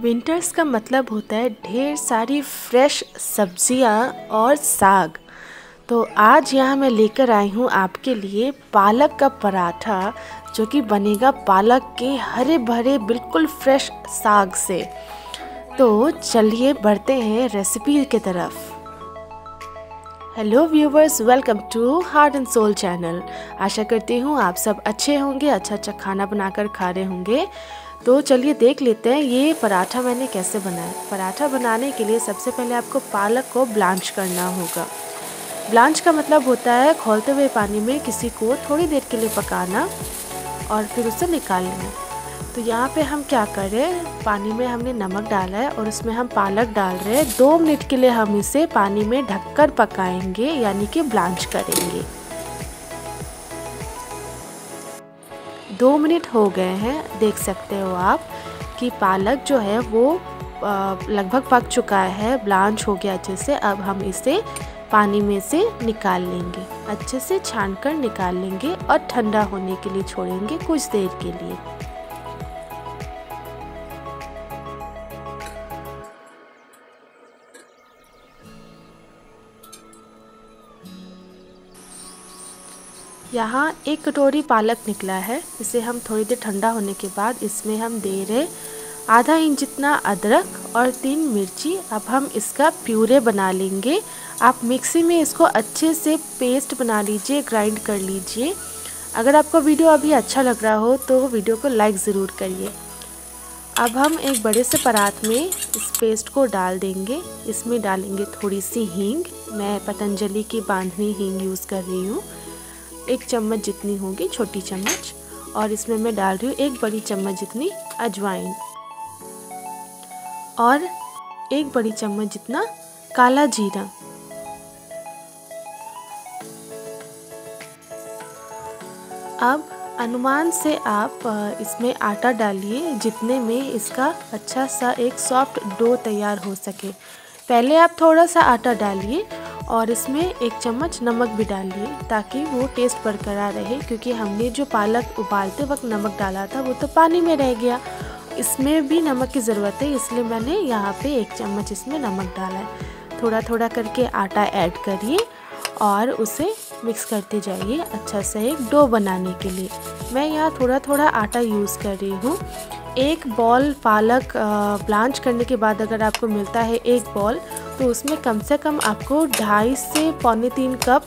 Winters का मतलब होता है ढेर सारी फ्रेश सब्ज़ियाँ और साग। तो आज यहाँ मैं लेकर आई हूँ आपके लिए पालक का पराठा, जो कि बनेगा पालक के हरे भरे बिल्कुल फ्रेश साग से। तो चलिए बढ़ते हैं रेसिपी की तरफ़। Hello viewers welcome to heart and soul channel आशा करती हूँ आप सब अच्छे होंगे अच्छा अच्छा खाना बनाकर खा रहे होंगे। तो चलिए देख लेते हैं, ये पराठा मैंने कैसे बनाया। पराठा बनाने के लिए सबसे पहले आपको पालक को ब्लांच करना होगा। ब्लांच का मतलब होता है खोलते हुए पानी में किसी को थोड़ी देर के लिए पकाना और फिर उसे निकाल लेना तो यहाँ पे हम क्या कर रहे हैं, पानी में हमने नमक डाला है और उसमें हम पालक डाल रहे हैं। दो मिनट के लिए हम इसे पानी में ढककर पकाएँगे, यानी कि ब्लांच करेंगे। दो मिनट हो गए हैं, देख सकते हो आप कि पालक जो है वो लगभग पक चुका है, ब्लांच हो गया अच्छे से। अब हम इसे पानी में से निकाल लेंगे। अच्छे से छान कर निकाल लेंगे और ठंडा होने के लिए छोड़ेंगे कुछ देर के लिए। यहाँ एक कटोरी पालक निकला है, इसे हम थोड़ी देर ठंडा होने के बाद इसमें हम दे रहे आधा इंच जितना अदरक और तीन मिर्ची। अब हम इसका प्यूरे बना लेंगे। आप मिक्सी में इसको अच्छे से पेस्ट बना लीजिए, ग्राइंड कर लीजिए। अगर आपको वीडियो अभी अच्छा लग रहा हो तो वीडियो को लाइक ज़रूर करिए। अब हम एक बड़े से परात में इस पेस्ट को डाल देंगे। इसमें डालेंगे थोड़ी सी हींग। मैं पतंजलि की बांधनी हींग यूज़ कर रही हूँ। एक चम्मच जितनी होगी, छोटी चम्मच, और इसमें मैं डाल रही हूँ एक बड़ी चम्मच जितनी अजवाइन। और एक बड़ी चम्मच जितना काला जीरा। अब अनुमान से आप इसमें आटा डालिए, जितने में इसका अच्छा सा एक सॉफ्ट डो तैयार हो सके। पहले आप थोड़ा सा आटा डालिए और इसमें एक चम्मच नमक भी डालिए ताकि वो टेस्ट बरकरार रहे, क्योंकि हमने जो पालक उबालते वक्त नमक डाला था, वो तो पानी में रह गया। इसमें भी नमक की ज़रूरत है, इसलिए मैंने यहाँ पे एक चम्मच इसमें नमक डाला है। थोड़ा थोड़ा करके आटा ऐड करिए और उसे मिक्स करते जाइए अच्छा सा एक डो बनाने के लिए। मैं यहाँ थोड़ा थोड़ा आटा यूज़ कर रही हूँ। एक बॉल पालक ब्लांच करने के बाद अगर आपको मिलता है एक बॉल तो उसमें कम से कम आपको ढाई से पौने तीन कप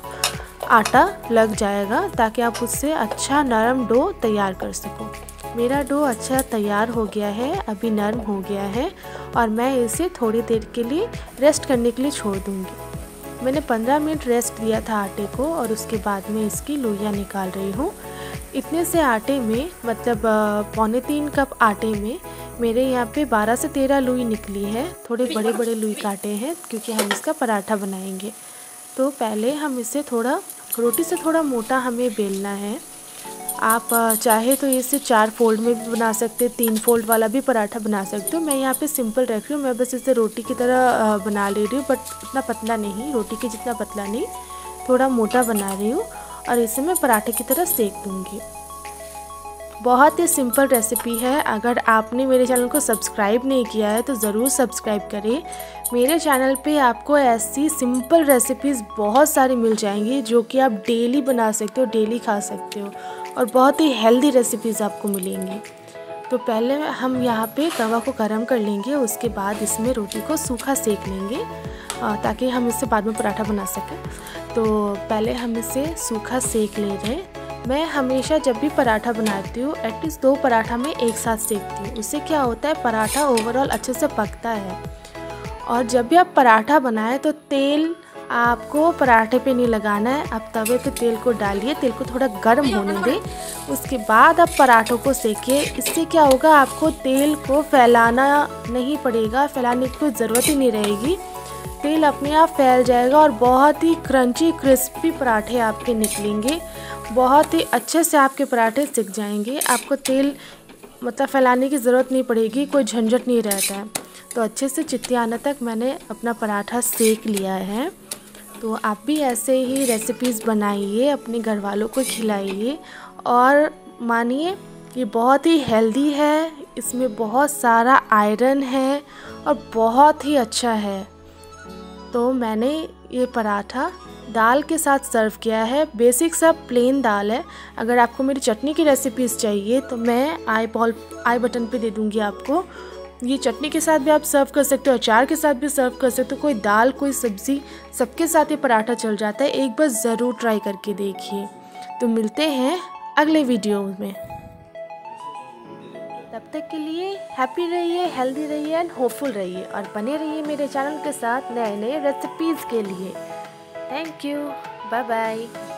आटा लग जाएगा ताकि आप उससे अच्छा नरम डो तैयार कर सको। मेरा डो अच्छा तैयार हो गया है, अभी नरम हो गया है और मैं इसे थोड़ी देर के लिए रेस्ट करने के लिए छोड़ दूँगी। मैंने 15 मिनट रेस्ट दिया था आटे को और उसके बाद में इसकी लोइयाँ निकाल रही हूँ। इतने से आटे में मतलब पौने तीन कप आटे में मेरे यहाँ पे 12 से 13 लुई निकली है। थोड़े बड़े बड़े लुई काटे हैं क्योंकि हम इसका पराठा बनाएँगे। तो पहले हम इसे थोड़ा रोटी से थोड़ा मोटा हमें बेलना है। आप चाहे तो इसे चार फोल्ड में भी बना सकते तीन फोल्ड वाला भी पराठा बना सकते हो। मैं यहाँ पे सिंपल रख रही हूँ मैं बस इसे रोटी की तरह बना ले रही हूँ बट उतना पतला नहीं रोटी के जितना पतला नहीं थोड़ा मोटा बना रही हूँ। और इसे मैं पराठे की तरह सेक दूँगी। बहुत ही सिंपल रेसिपी है। अगर आपने मेरे चैनल को सब्सक्राइब नहीं किया है तो ज़रूर सब्सक्राइब करें। मेरे चैनल पे आपको ऐसी सिंपल रेसिपीज़ बहुत सारी मिल जाएँगी, जो कि आप डेली बना सकते हो डेली खा सकते हो, और बहुत ही हेल्दी रेसिपीज़ आपको मिलेंगी। तो पहले हम यहाँ पे तवा को गर्म कर लेंगे, उसके बाद इसमें रोटी को सूखा सेक लेंगे ताकि हम इससे बाद में पराठा बना सकें। तो पहले हम इसे सूखा सेक ले रहे हैं। मैं हमेशा जब भी पराठा बनाती हूँ एटलीस्ट दो पराठा में एक साथ सेकती हूँ। उससे क्या होता है, पराठा ओवरऑल अच्छे से पकता है। और जब भी आप पराठा बनाएँ तो तेल आपको पराठे पे नहीं लगाना है। आप तवे पे तेल को डालिए, तेल को थोड़ा गर्म होने दें। उसके बाद आप पराठों को सेकिए। इससे क्या होगा, आपको तेल को फैलाना नहीं पड़ेगा, फैलाने की कोई ज़रूरत ही नहीं रहेगी। तेल अपने आप फैल जाएगा और बहुत ही क्रंची क्रिस्पी पराठे आपके निकलेंगे। बहुत ही अच्छे से आपके पराठे सिक जाएँगे। आपको तेल मतलब फैलाने की ज़रूरत नहीं पड़ेगी, कोई झंझट नहीं रहता है। तो अच्छे से चित्ती आने तक मैंने अपना पराठा सेक लिया है। तो आप भी ऐसे ही रेसिपीज़ बनाइए, अपने घर वालों को खिलाइए। और मानिए, ये बहुत ही हेल्दी है, इसमें बहुत सारा आयरन है और बहुत ही अच्छा है। तो मैंने ये पराठा दाल के साथ सर्व किया है। बेसिक सा प्लेन दाल है। अगर आपको मेरी चटनी की रेसिपीज़ चाहिए तो मैं आई बॉल आई बटन पे दे दूँगी आपको। ये चटनी के साथ भी आप सर्व कर सकते हो, अचार के साथ भी सर्व कर सकते हो। कोई दाल, कोई सब्ज़ी, सबके साथ ये पराठा चल जाता है। एक बार ज़रूर ट्राई करके देखिए। तो मिलते हैं अगले वीडियो में। तब तक के लिए हैप्पी रहिए हेल्दी रहिए एंड होपफुल रहिए। और बने रहिए मेरे चैनल के साथ नए नए रेसिपीज़ के लिए। Thank you. Bye-bye.